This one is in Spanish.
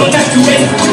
Don't just do it.